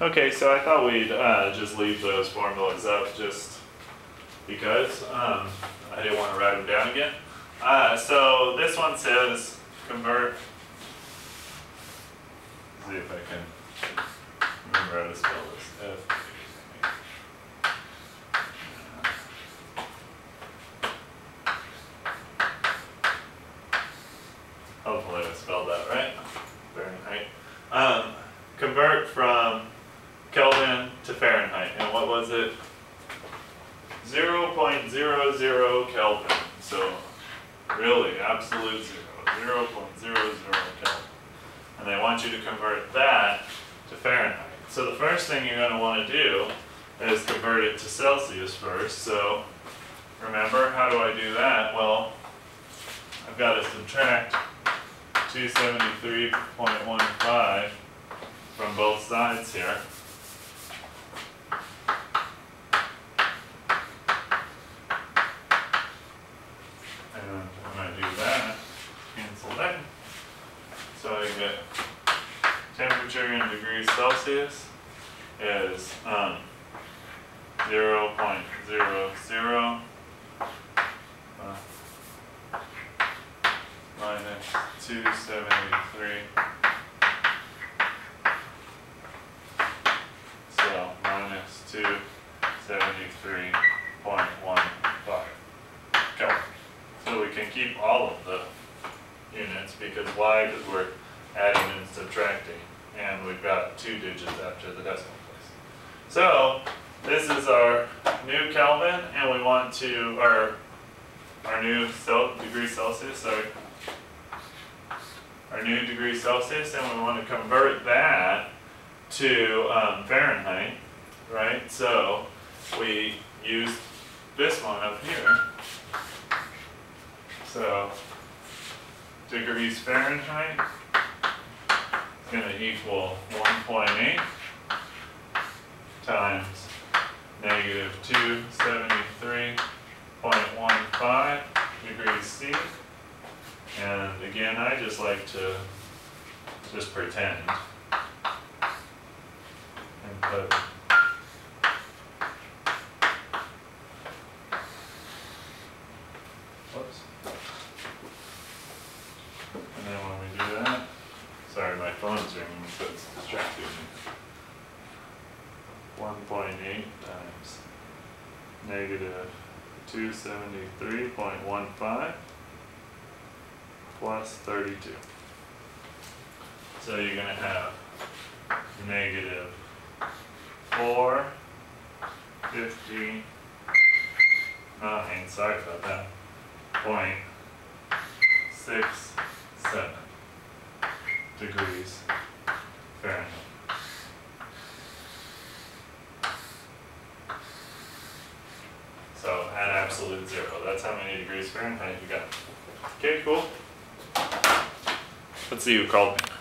Okay, so I thought we'd uh, just leave those formulas up just because um, I didn't want to write them down again. Uh, so this one says convert. See if I can remember how to spell this. F. Hopefully I spelled that right. Fahrenheit. Um, convert from What was it? 0.00 Kelvin. So really, absolute zero. 0.00 Kelvin. And they want you to convert that to Fahrenheit. So the first thing you're going to want to do is convert it to Celsius first. So remember, how do I do that? Well, I've got to subtract 273.15 from both sides here. And I'm going to do that, cancel that. So I get temperature in degrees Celsius is um, 0.00 uh, minus 273. So minus 273.15 Kelvin. So we can keep all of the units because why? Because we're adding and subtracting and we've got two digits after the decimal place. So this is our new Kelvin and we want to, our, our new degree Celsius, sorry. Our new degree Celsius and we want to convert that to um, Fahrenheit, right? So we use this one up here. So degrees Fahrenheit. Is going to equal 1.8 times negative 273.15 degrees C. And again, I just like to just pretend. And put whoops. And then when we do that, sorry, my ringing, it's distracting. One point eight times negative two seventy-three point one five plus thirty-two. So you're gonna have negative four fifty oh, nine, sorry about that, point six seven degrees Fahrenheit. So at absolute zero, that's how many degrees Fahrenheit you got. Okay, cool. Let's see who called me.